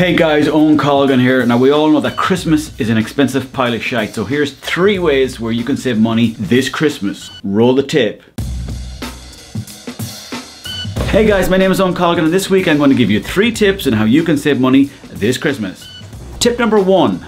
Hey guys, Owen Colgan here. Now we all know that Christmas is an expensive pile of shite, so here's three ways where you can save money this Christmas. Roll the tape. Hey guys, my name is Owen Colgan and this week I'm going to give you three tips on how you can save money this Christmas. Tip number one,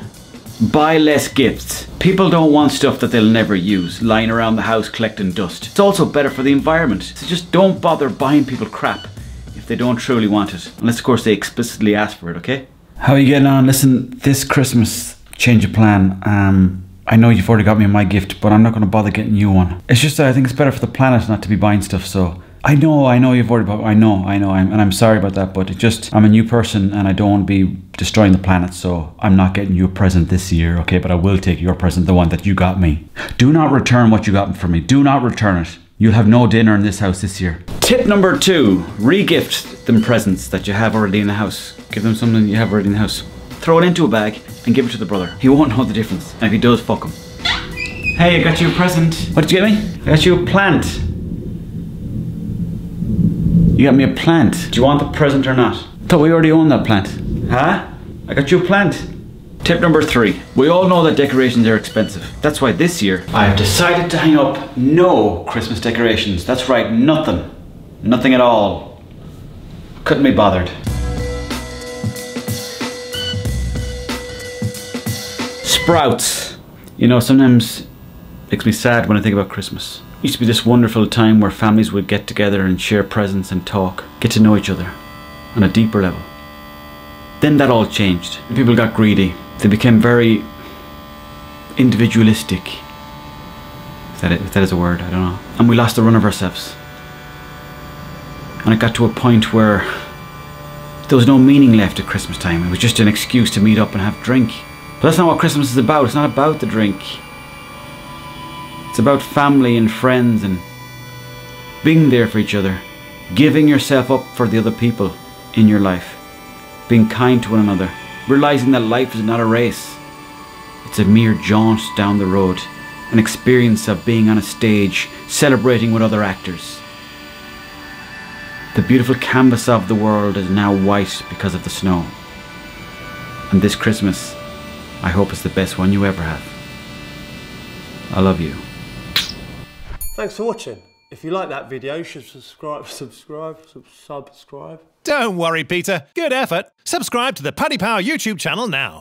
buy less gifts. People don't want stuff that they'll never use, lying around the house collecting dust. It's also better for the environment, so just don't bother buying people crap if they don't truly want it. Unless of course they explicitly ask for it, okay? How are you getting on? Listen, this Christmas, change of plan. Um, I know you've already got me my gift, but I'm not going to bother getting you one. It's just that I think it's better for the planet not to be buying stuff, so I know, I know you've already bought. I know, I know, I'm, and I'm sorry about that. But it just, I'm a new person, and I don't want to be destroying the planet. So I'm not getting you a present this year, okay? But I will take your present, the one that you got me. Do not return what you got for me. Do not return it. You'll have no dinner in this house this year. Tip number two: re-gift them presents that you have already in the house. Give them something you have already in the house. Throw it into a bag and give it to the brother. He won't know the difference, and if he does, fuck him. Hey, I got you a present. What did you get me? I got you a plant. You got me a plant. Do you want the present or not? Thought we already owned that plant. Huh? I got you a plant. Tip number three. We all know that decorations are expensive. That's why this year I have decided to hang up no Christmas decorations. That's right, nothing. Nothing at all. Couldn't be bothered. Sprouts. You know, sometimes it makes me sad when I think about Christmas. It used to be this wonderful time where families would get together and share presents and talk, get to know each other on a deeper level. Then that all changed. People got greedy. They became very individualistic. If that, if that is a word, I don't know. And we lost the run of ourselves. And it got to a point where there was no meaning left at Christmas time. It was just an excuse to meet up and have drink. But that's not what Christmas is about. It's not about the drink. It's about family and friends and being there for each other, giving yourself up for the other people in your life, being kind to one another, realizing that life is not a race. It's a mere jaunt down the road, an experience of being on a stage, celebrating with other actors. The beautiful canvas of the world is now white because of the snow. And this Christmas, I hope it's the best one you ever have. I love you. Thanks for watching. If you like that video, you should subscribe, subscribe, sub, subscribe. Don't worry, Peter. Good effort. Subscribe to the Paddy Power YouTube channel now.